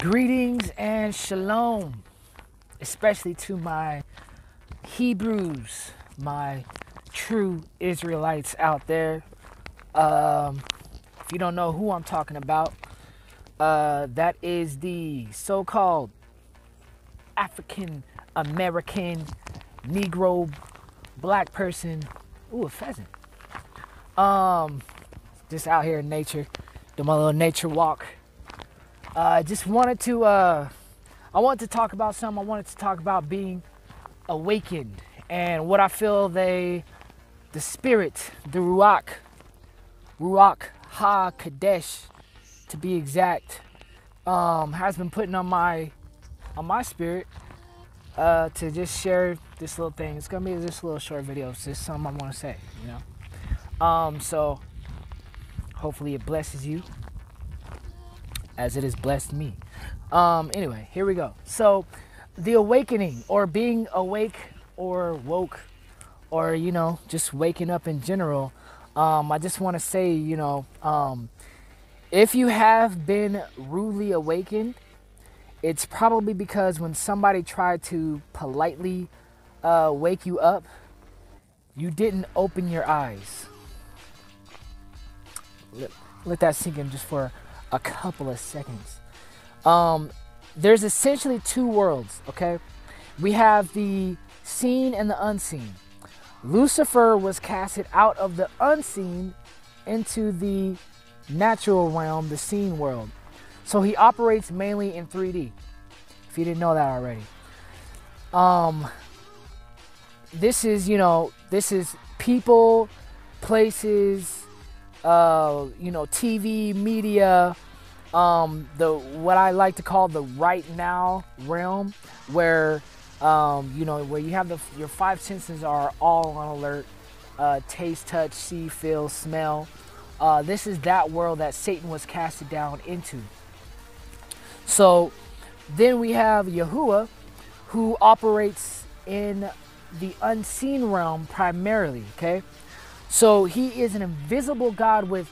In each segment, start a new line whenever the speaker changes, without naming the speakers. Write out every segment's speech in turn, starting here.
Greetings and shalom, especially to my Hebrews, my true Israelites out there. Um, if you don't know who I'm talking about, uh, that is the so called African American Negro black person. Ooh, a pheasant. Um, just out here in nature, do my little nature walk. I uh, just wanted to, uh, I wanted to talk about something. I wanted to talk about being awakened and what I feel they, the spirit, the Ruach, Ruach Ha Kadesh, to be exact, um, has been putting on my, on my spirit, uh, to just share this little thing. It's gonna be just a little short video. It's just something I want to say, you know. Um, so hopefully it blesses you as it has blessed me. Um, anyway, here we go. So, the awakening, or being awake, or woke, or you know, just waking up in general. Um, I just want to say, you know, um, if you have been rudely awakened, it's probably because when somebody tried to politely uh, wake you up, you didn't open your eyes. Let, let that sink in just for a couple of seconds. Um, there's essentially two worlds, okay? We have the seen and the unseen. Lucifer was casted out of the unseen into the natural realm, the seen world. So he operates mainly in 3D. If you didn't know that already. Um this is, you know, this is people, places, uh, you know, TV, media, um, the what I like to call the right now realm, where um, you know where you have the your five senses are all on alert, uh, taste, touch, see, feel, smell. Uh, this is that world that Satan was casted down into. So then we have Yahuah, who operates in the unseen realm primarily. Okay, so he is an invisible God with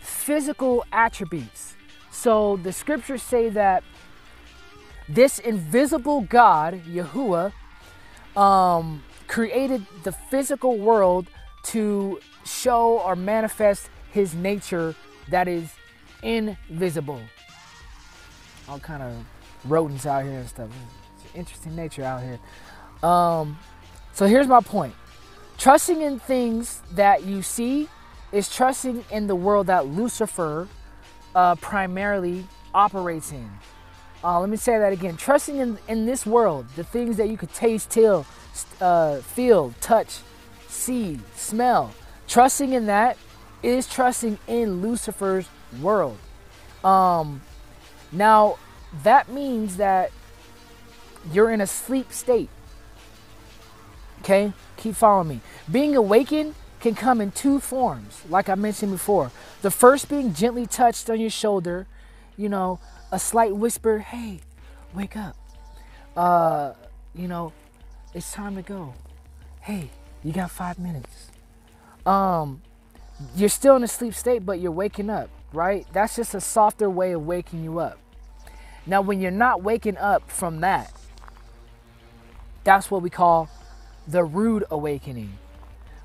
physical attributes. So the scriptures say that this invisible God, Yahuah, um, created the physical world to show or manifest his nature that is invisible. All kind of rodents out here and stuff. It's interesting nature out here. Um, so here's my point. Trusting in things that you see is trusting in the world that Lucifer uh, primarily operates in. Uh, let me say that again. Trusting in, in this world, the things that you could taste, till, uh, feel, touch, see, smell. Trusting in that is trusting in Lucifer's world. Um, now, that means that you're in a sleep state. Okay? Keep following me. Being awakened can come in two forms, like I mentioned before. The first being gently touched on your shoulder, you know, a slight whisper, hey, wake up. Uh, you know, it's time to go. Hey, you got five minutes. Um, you're still in a sleep state, but you're waking up, right? That's just a softer way of waking you up. Now, when you're not waking up from that, that's what we call the rude awakening,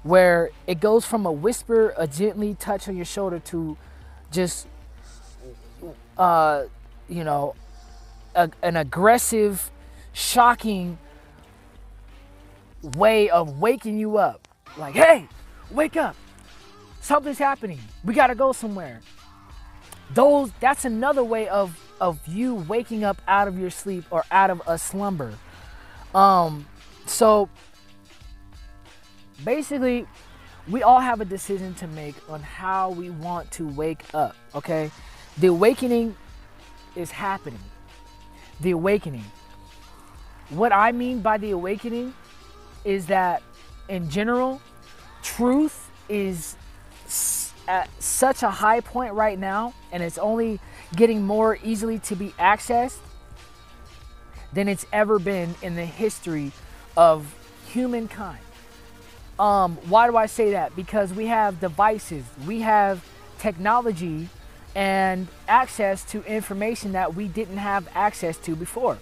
where it goes from a whisper, a gently touch on your shoulder to just, uh, you know, a, an aggressive, shocking way of waking you up. Like, hey, wake up. Something's happening. We got to go somewhere. Those that's another way of of you waking up out of your sleep or out of a slumber. Um so basically, we all have a decision to make on how we want to wake up, okay? The awakening is happening. The awakening. What I mean by the awakening is that in general, truth is at such a high point right now and it's only getting more easily to be accessed than it's ever been in the history of humankind. Um, why do I say that? Because we have devices, we have technology and access to information that we didn't have access to before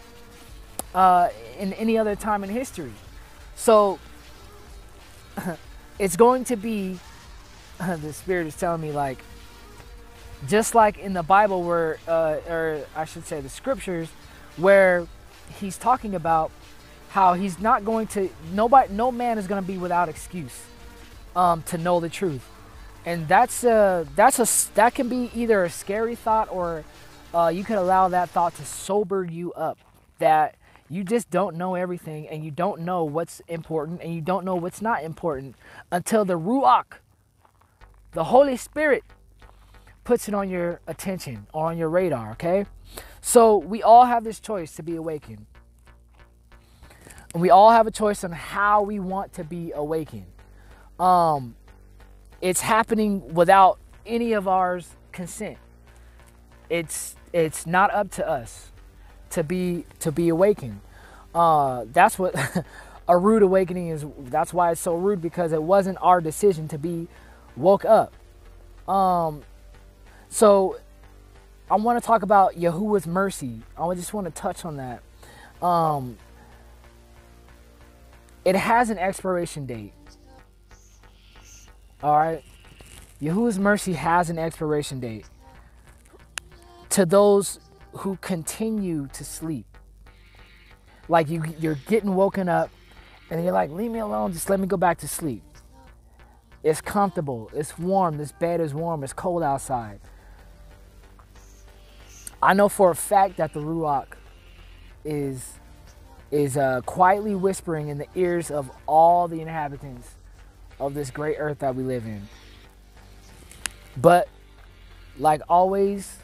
uh, in any other time in history. So it's going to be, the Spirit is telling me, like, just like in the Bible, where, uh, or I should say the scriptures, where he's talking about how he's not going to, nobody, no man is going to be without excuse um, to know the truth. And that's a, that's a, that can be either a scary thought or uh, you could allow that thought to sober you up. That you just don't know everything and you don't know what's important and you don't know what's not important until the Ruach, the Holy Spirit, puts it on your attention or on your radar, okay? So we all have this choice to be awakened. We all have a choice on how we want to be awakened. Um, it's happening without any of ours consent. It's it's not up to us to be to be awakened. Uh, that's what a rude awakening is. That's why it's so rude because it wasn't our decision to be woke up. Um, so I want to talk about Yahuah's mercy. I just want to touch on that. Um, it has an expiration date. All right. Yahuah's mercy has an expiration date to those who continue to sleep. Like you, you're getting woken up and you're like, leave me alone, just let me go back to sleep. It's comfortable, it's warm, this bed is warm, it's cold outside. I know for a fact that the Ruach is is uh, quietly whispering in the ears of all the inhabitants of this great earth that we live in. But like always,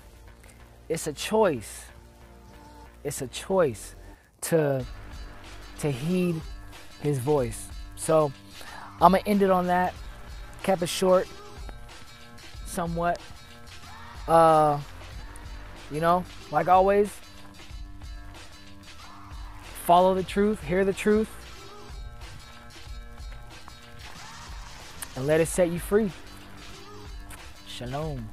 it's a choice. It's a choice to to heed his voice. So I'm gonna end it on that. Kept it short, somewhat. Uh, you know, like always, follow the truth, hear the truth, and let it set you free. Shalom.